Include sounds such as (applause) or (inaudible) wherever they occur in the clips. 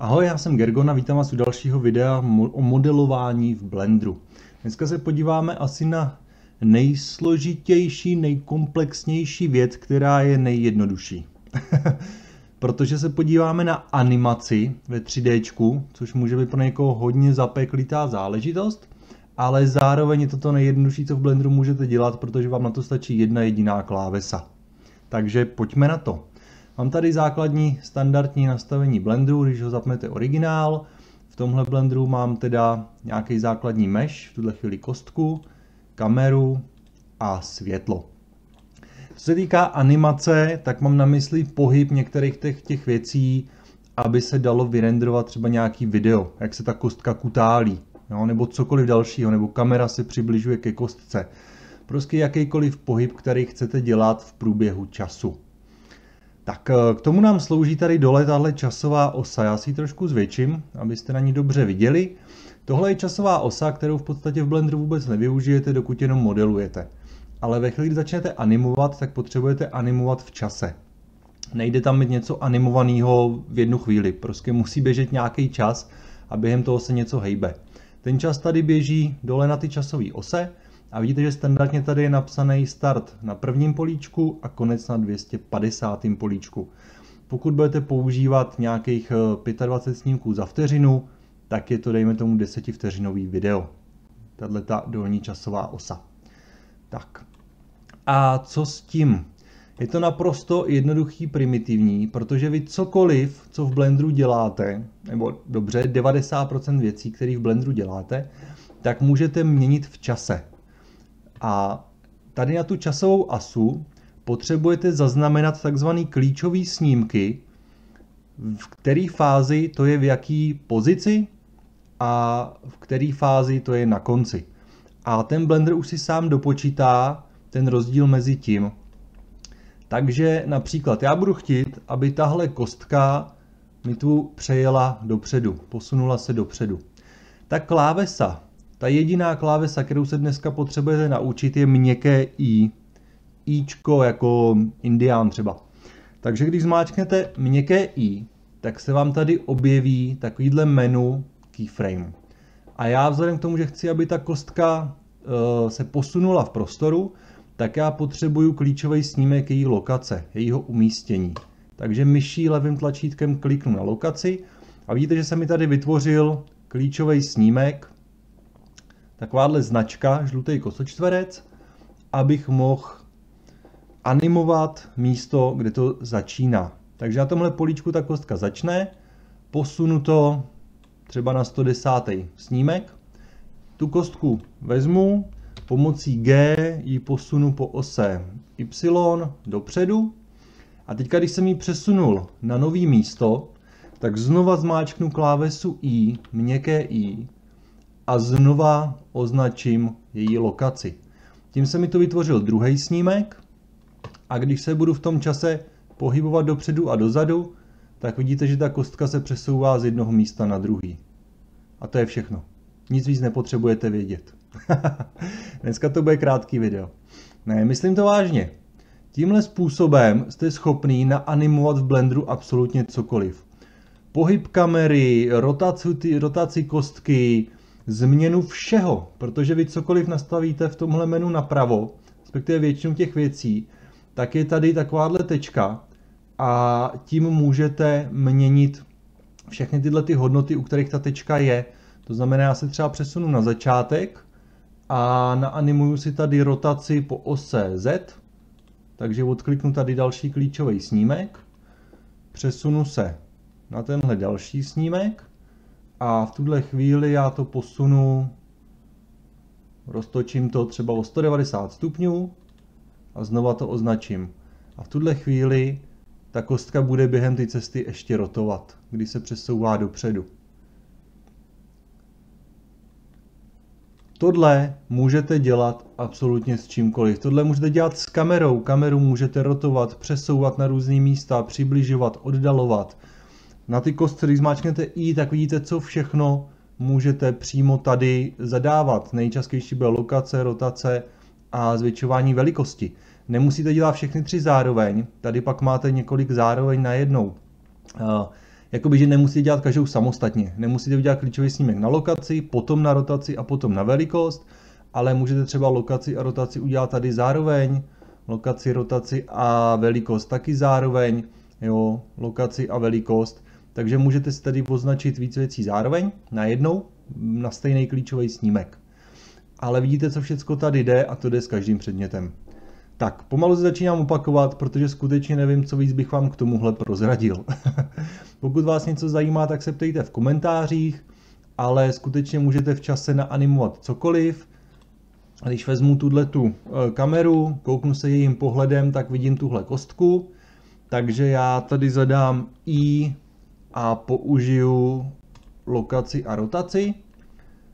Ahoj, já jsem Gergon a vítám vás u dalšího videa o modelování v Blenderu. Dneska se podíváme asi na nejsložitější, nejkomplexnější věc, která je nejjednodušší. (laughs) Protože se podíváme na animaci ve 3D, což může být pro někoho hodně zapeklitá záležitost, ale zároveň je to to nejjednodušší, co v Blenderu můžete dělat, protože vám na to stačí jedna jediná klávesa. Takže pojďme na to. Mám tady základní standardní nastavení Blenderu, když ho zapnete originál. V tomhle Blenderu mám teda nějaký základní mesh, v tuhle chvíli kostku, kameru a světlo. Co se týká animace, tak mám na mysli pohyb některých těch, těch věcí, aby se dalo vyrenderovat třeba nějaký video, jak se ta kostka kutálí, jo, nebo cokoliv dalšího, nebo kamera se přibližuje ke kostce. Prostě jakýkoliv pohyb, který chcete dělat v průběhu času. Tak eh, k tomu nám slouží tady dole tahle časová osa. Já si ji trošku zvětším, abyste na ní dobře viděli. Tohle je časová osa, kterou v podstatě v Blenderu vůbec nevyužijete, dokud jenom modelujete. Ale ve chvíli, kdy začnete animovat, tak potřebujete animovat v čase. Nejde tam mít něco animovaného v jednu chvíli. Prostě musí běžet nějaký čas a během toho se něco hejbe. Ten čas tady běží dole na ty časové ose a vidíte, že standardně tady je napsaný start na prvním políčku a konec na 250. políčku. Pokud budete používat nějakých 25 eh, snímků za vteřinu, tak je to dejme tomu 10 vteřinový video. Tahle ta dolní časová osa. Tak. A co s tím? Je to naprosto jednoduchý, primitivní, protože vy cokoliv, co v Blenderu děláte, nebo dobře, 90% věcí, které v Blenderu děláte, tak můžete měnit v čase. A tady na tu časovou asu potřebujete zaznamenat takzvané klíčové snímky, v které fázi to je v jaký pozici a v které fázi to je na konci. A ten Blender už si sám dopočítá ten rozdíl mezi tím. Takže například já budu chtít, aby tahle kostka mi tu přejela dopředu, posunula se dopředu. Ta klávesa ta jediná klávesa, kterou se dneska potřebujete naučit, je měkké I. Ičko jako indián třeba. Takže když zmáčknete měkké I, tak se vám tady objeví takovýhle menu keyframe. A já vzhledem k tomu, že chci, aby ta kostka uh, se posunula v prostoru, tak já potřebuju klíčový snímek její lokace, jejího umístění. Takže myší levým tlačítkem kliknu na lokaci a vidíte, že se mi tady vytvořil klíčový snímek takováhle značka, žlutý kosočtverec, abych mohl animovat místo, kde to začíná. Takže na tomhle políčku ta kostka začne, posunu to třeba na 110. snímek, tu kostku vezmu, pomocí G ji posunu po ose Y dopředu a teďka, když jsem ji přesunul na nový místo, tak znova zmáčknu klávesu I, měkké I a znova označím její lokaci. Tím se mi to vytvořil druhý snímek a když se budu v tom čase pohybovat dopředu a dozadu, tak vidíte, že ta kostka se přesouvá z jednoho místa na druhý. A to je všechno. Nic víc nepotřebujete vědět. (laughs) Dneska to bude krátký video. Ne, myslím to vážně. Tímhle způsobem jste schopný naanimovat v Blenderu absolutně cokoliv. Pohyb kamery, rotaci, rotaci kostky, změnu všeho, protože vy cokoliv nastavíte v tomhle menu napravo, respektive většinu těch věcí, tak je tady takováhle tečka a tím můžete měnit všechny tyhle ty hodnoty, u kterých ta tečka je. To znamená, já se třeba přesunu na začátek a naanimuju si tady rotaci po ose Z, takže odkliknu tady další klíčový snímek, přesunu se na tenhle další snímek a v tuhle chvíli já to posunu, roztočím to třeba o 190 stupňů a znova to označím. A v tuhle chvíli ta kostka bude během té cesty ještě rotovat, když se přesouvá dopředu. Tohle můžete dělat absolutně s čímkoliv. Tohle můžete dělat s kamerou. Kameru můžete rotovat, přesouvat na různé místa, přibližovat, oddalovat. Na ty kostce, když zmáčknete i, tak vidíte, co všechno můžete přímo tady zadávat. Nejčastější bude lokace, rotace a zvětšování velikosti. Nemusíte dělat všechny tři zároveň, tady pak máte několik zároveň najednou. Jakoby, že nemusíte dělat každou samostatně. Nemusíte udělat klíčový snímek na lokaci, potom na rotaci a potom na velikost, ale můžete třeba lokaci a rotaci udělat tady zároveň, lokaci, rotaci a velikost taky zároveň, jo, lokaci a velikost. Takže můžete si tady označit víc věcí zároveň, najednou, na stejný klíčový snímek. Ale vidíte, co všechno tady jde a to jde s každým předmětem. Tak, pomalu se začínám opakovat, protože skutečně nevím, co víc bych vám k tomuhle prozradil. (laughs) Pokud vás něco zajímá, tak se ptejte v komentářích, ale skutečně můžete v čase naanimovat cokoliv. Když vezmu tuhle tu e, kameru, kouknu se jejím pohledem, tak vidím tuhle kostku. Takže já tady zadám I a použiju lokaci a rotaci.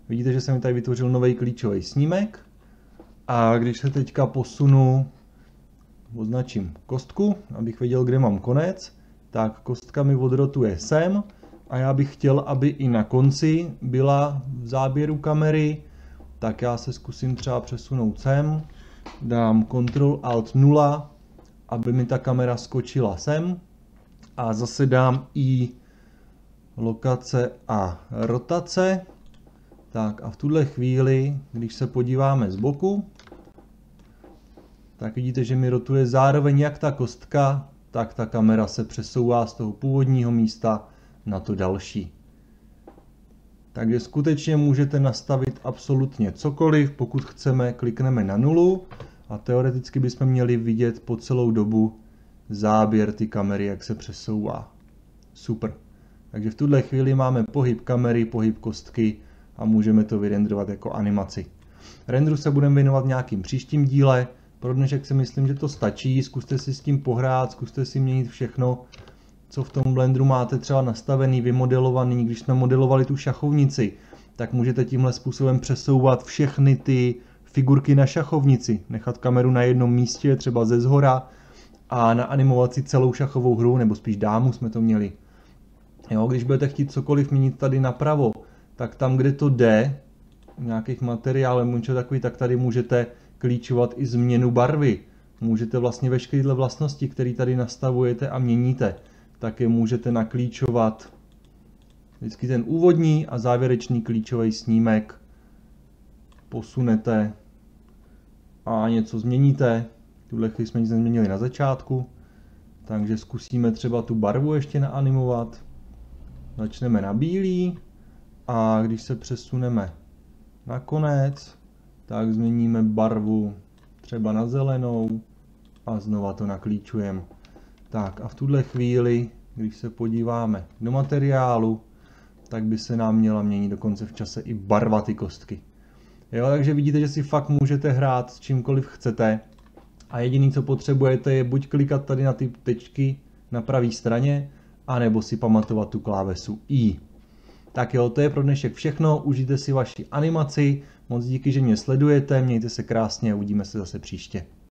Vidíte, že se mi tady vytvořil nový klíčový snímek. A když se teďka posunu, označím kostku, abych věděl, kde mám konec, tak kostka mi odrotuje sem a já bych chtěl, aby i na konci byla v záběru kamery, tak já se zkusím třeba přesunout sem, dám Ctrl Alt 0, aby mi ta kamera skočila sem a zase dám i lokace a rotace. Tak a v tuhle chvíli, když se podíváme z boku, tak vidíte, že mi rotuje zároveň jak ta kostka, tak ta kamera se přesouvá z toho původního místa na to další. Takže skutečně můžete nastavit absolutně cokoliv, pokud chceme, klikneme na nulu a teoreticky bychom měli vidět po celou dobu záběr ty kamery, jak se přesouvá. Super. Takže v tuhle chvíli máme pohyb kamery, pohyb kostky a můžeme to vyrendrovat jako animaci. Renderu se budeme věnovat v nějakým příštím díle. Pro dnešek si myslím, že to stačí. Zkuste si s tím pohrát, zkuste si měnit všechno, co v tom Blenderu máte třeba nastavený, vymodelovaný. Když jsme modelovali tu šachovnici, tak můžete tímhle způsobem přesouvat všechny ty figurky na šachovnici. Nechat kameru na jednom místě, třeba ze zhora a naanimovat si celou šachovou hru, nebo spíš dámu jsme to měli. Jo, když budete chtít cokoliv měnit tady napravo, tak tam, kde to jde, nějakých materiálů, něco takový, tak tady můžete klíčovat i změnu barvy. Můžete vlastně veškeré vlastnosti, které tady nastavujete a měníte, tak je můžete naklíčovat vždycky ten úvodní a závěrečný klíčový snímek posunete a něco změníte. Tuhle chvíli jsme nic nezměnili na začátku, takže zkusíme třeba tu barvu ještě naanimovat. Začneme na bílý a když se přesuneme na konec, tak změníme barvu třeba na zelenou a znova to naklíčujeme. Tak a v tuhle chvíli, když se podíváme do materiálu, tak by se nám měla měnit dokonce v čase i barva ty kostky. Jo, takže vidíte, že si fakt můžete hrát s čímkoliv chcete a jediný, co potřebujete, je buď klikat tady na ty tečky na pravé straně, anebo si pamatovat tu klávesu I. Tak jo, to je pro dnešek všechno, užijte si vaši animaci, moc díky, že mě sledujete, mějte se krásně a uvidíme se zase příště.